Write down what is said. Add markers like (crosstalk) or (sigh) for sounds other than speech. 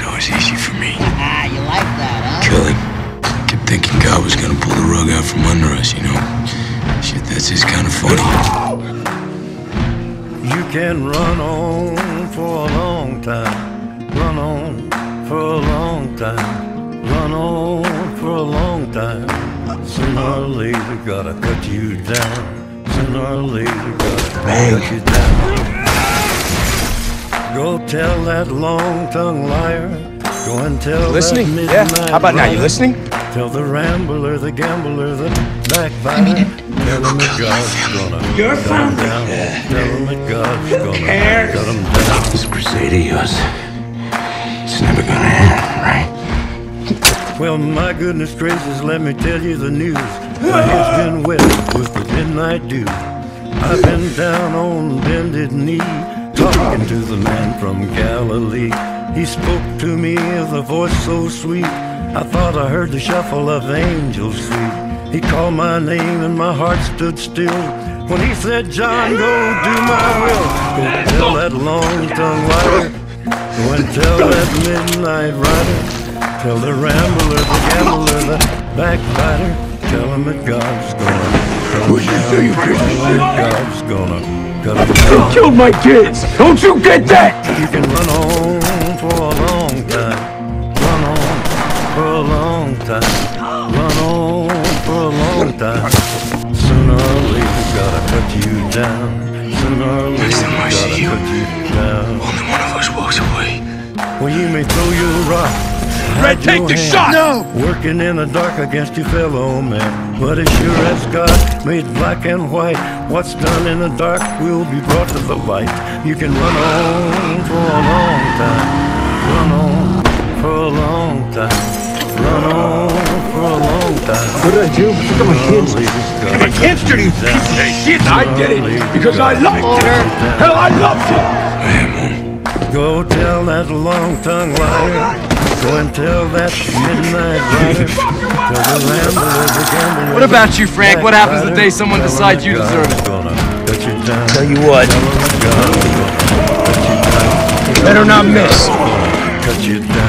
was always easy for me. Ah, you like that, huh? Kelly. Kept thinking God was gonna pull the rug out from under us, you know? Shit, that's just kind of funny. You can run on for a long time. Run on for a long time. Run on for a long time. Sooner or later, gotta cut you down. Sooner or later, gotta cut you down. Go tell that long-tongued liar. Go and tell Listening? that Yeah. How about now? You rider. listening? Tell the rambler, the gambler, the backbiter. Tell him that God's gonna You're cut him down. Tell him that God's gonna cares? cut him down. This crusade of yours, it's never gonna end, right? Well, my goodness gracious, let me tell you the news. My head's (laughs) been wet with the midnight dew. I've been down on bended knee, talking to the man from Galilee. He spoke to me with a voice so sweet. I thought I heard the shuffle of angels sweet. He called my name and my heart stood still. When he said, John, go do my will. Go tell that long-tongued liar. Go and tell that midnight rider. Tell the rambler, the gambler, the backbiter. Tell him that God's gonna What'd you say, you him shit? that God's gonna cut him down. killed my kids! Don't you get that? You can run on for a long time. Run on for a long time. Run on for a long time. Sooner or later, gotta cut you down. Sooner or later, Next time I gotta you. cut you down. Only one of us walks away. Well, you may throw your rock. Red, hide take your the hand, shot! No! Working in the dark against your fellow man. But as sure as God made black and white, what's done in the dark will be brought to the light. You can run on for a long time. Run on for a long time. Run on for a long time. What did I do? Look at my kids. My kids to these pieces of shit. I did it because I liked it. Hell, I loved it. I am home. Go tell that long-tongued liar. Oh, Go and tell that midnight rider. The rambler, the. What about you, Frank? What happens the day someone decides you deserve it? Gonna cut you down. Tell you what. Tell him that God's gonna cut you. Better not miss. Cut you down.